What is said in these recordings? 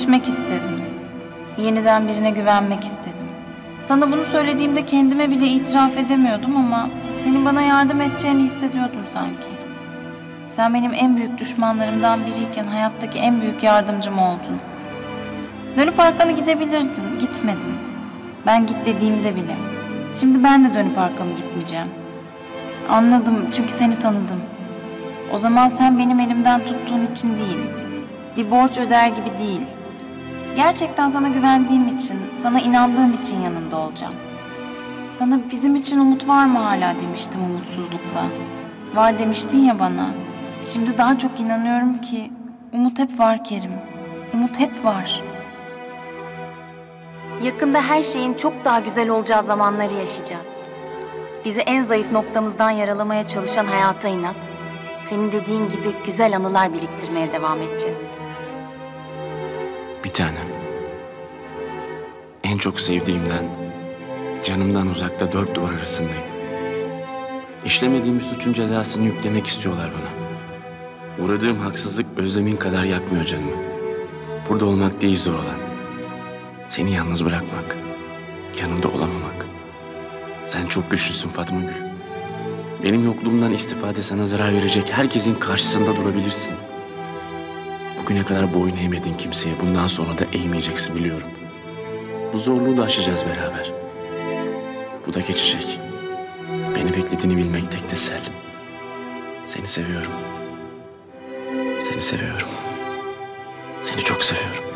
iyileşmek istedim. Yeniden birine güvenmek istedim. Sana bunu söylediğimde kendime bile itiraf edemiyordum ama senin bana yardım edeceğini hissediyordum sanki. Sen benim en büyük düşmanlarımdan biriyken hayattaki en büyük yardımcım oldun. Dönüp arkanı gidebilirdin, gitmedin. Ben git dediğimde bile. Şimdi ben de dönüp arkamı gitmeyeceğim. Anladım çünkü seni tanıdım. O zaman sen benim elimden tuttuğun için değil, bir borç öder gibi değil. Gerçekten sana güvendiğim için, sana inandığım için yanında olacağım. Sana bizim için umut var mı hala demiştim umutsuzlukla. Var demiştin ya bana. Şimdi daha çok inanıyorum ki umut hep var Kerim. Umut hep var. Yakında her şeyin çok daha güzel olacağı zamanları yaşayacağız. Bizi en zayıf noktamızdan yaralamaya çalışan hayata inat. Senin dediğin gibi güzel anılar biriktirmeye devam edeceğiz. Bir tanem. En çok sevdiğimden, canımdan uzakta dört duvar arasındayım. İşlemediğim suçun cezasını yüklemek istiyorlar bana. Uğradığım haksızlık özlemin kadar yakmıyor canımı. Burada olmak değil zor olan. Seni yalnız bırakmak, yanında olamamak. Sen çok güçlüsün Fatma Gül. Benim yokluğumdan istifade sana zarar verecek herkesin karşısında durabilirsin. Bugüne kadar boyun eğmedin kimseye. Bundan sonra da eğmeyeceksin biliyorum. Bu zorluğu da aşacağız beraber. Bu da geçecek. Beni beklediğini bilmek tek tesellim. Seni seviyorum. Seni seviyorum. Seni çok seviyorum.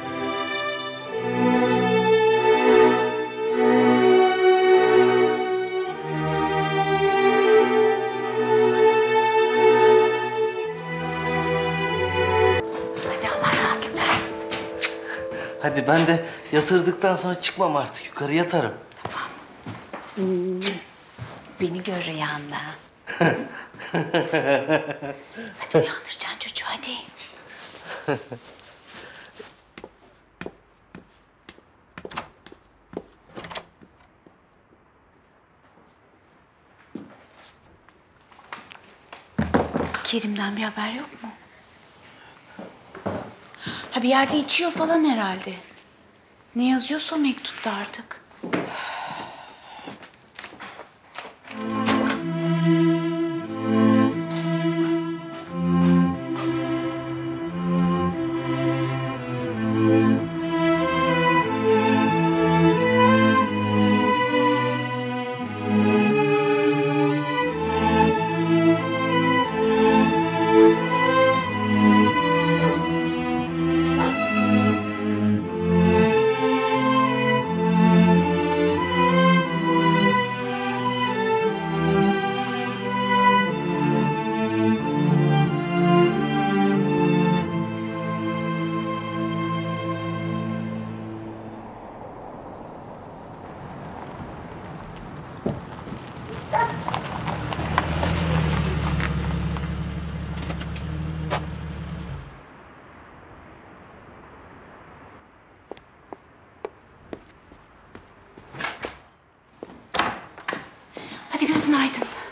Hadi ben de yatırdıktan sonra çıkmam artık. Yukarı yatarım. Beni gör rüyanda. hadi uyandıracaksın çocuğu hadi. Kerim'den bir haber yok mu? Bir yerde içiyor falan herhalde. Ne yazıyorsa mektupta artık. Hadi gözün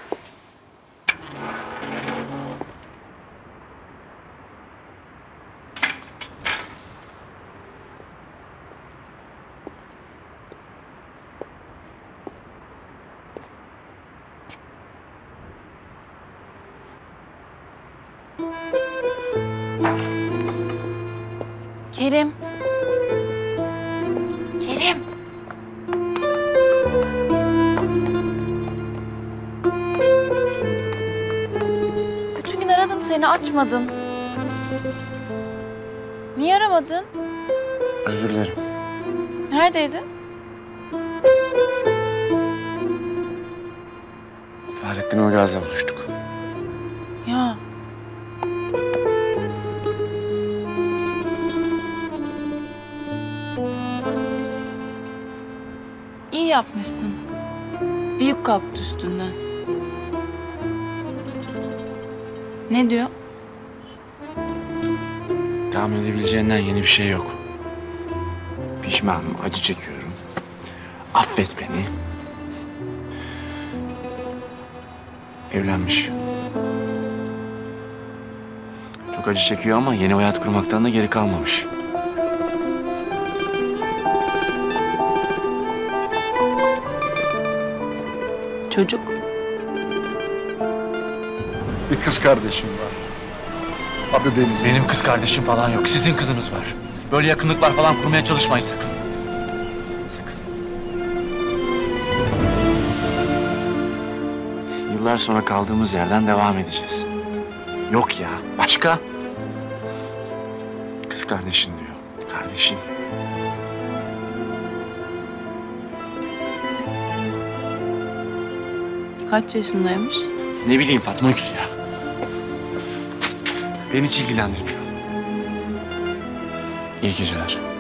seni açmadın. Niye aramadın? Özür dilerim. Neredeydin? Fahrettin Ilgaz'la buluştuk. Ya. İyi yapmışsın. Bir yük kalktı üstünden. Ne diyor? Tahmin edebileceğinden yeni bir şey yok. Pişmanım, acı çekiyorum. Affet beni. Evlenmiş. Çok acı çekiyor ama yeni hayat kurmaktan da geri kalmamış. Çocuk. Bir kız kardeşim var. Adı Deniz. Benim kız kardeşim falan yok. Sizin kızınız var. Böyle yakınlıklar falan kurmaya çalışmayın sakın. Sakın. Yıllar sonra kaldığımız yerden devam edeceğiz. Yok ya, başka? Kız kardeşin diyor. Kardeşin. Kaç yaşındaymış? Ne bileyim Fatma Gül ya. Beni hiç ilgilendirmiyor. İyi geceler.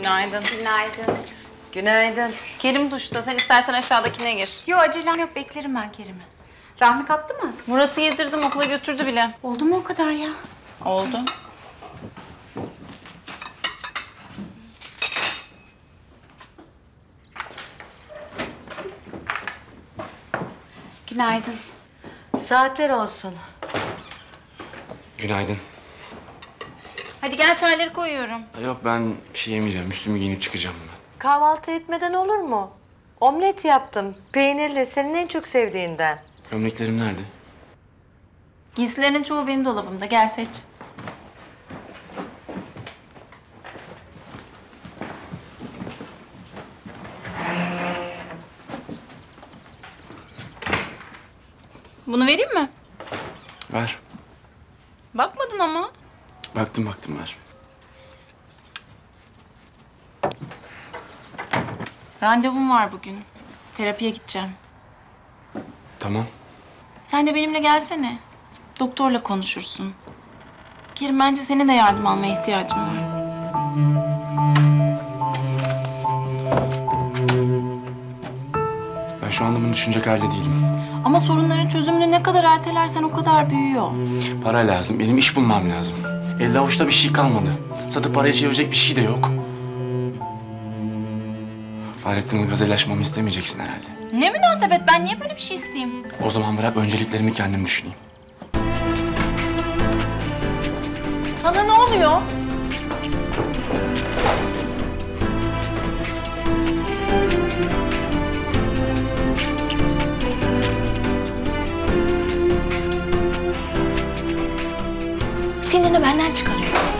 Günaydın. Günaydın. Günaydın. Kerim duşta. Sen istersen aşağıdakine gir. Yo acelem yok beklerim ben Kerim'i. Rahmi kalktı mı? Murat'ı yedirdim okula götürdü bile. Oldu mu o kadar ya? Oldu. Günaydın. Saatler olsun. Günaydın. Hadi gel çayları koyuyorum. Yok ben bir şey yemeyeceğim. Üstümü giyinip çıkacağım ben. Kahvaltı etmeden olur mu? Omlet yaptım. Peynirli. Senin en çok sevdiğinden. Gömleklerim nerede? Giysilerin çoğu benim dolabımda. Gel seç. Bunu vereyim mi? Ver. Bakmadın ama. Baktım baktım ver. Randevum var bugün. Terapiye gideceğim. Tamam. Sen de benimle gelsene. Doktorla konuşursun. Kerim bence senin de yardım almaya ihtiyacın var. Ben şu anda bunu düşünecek halde değilim. Ama sorunların çözümünü ne kadar ertelersen o kadar büyüyor. Para lazım. Benim iş bulmam lazım. Elde avuçta bir şey kalmadı. Satıp paraya çevirecek bir şey de yok. Fahrettin'in gazelaşmamı istemeyeceksin herhalde. Ne münasebet ben niye böyle bir şey isteyeyim? O zaman bırak önceliklerimi kendim düşüneyim. Sana ne oluyor? Sinirini benden çıkarıyor.